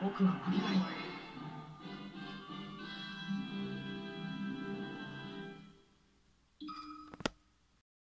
僕は負けない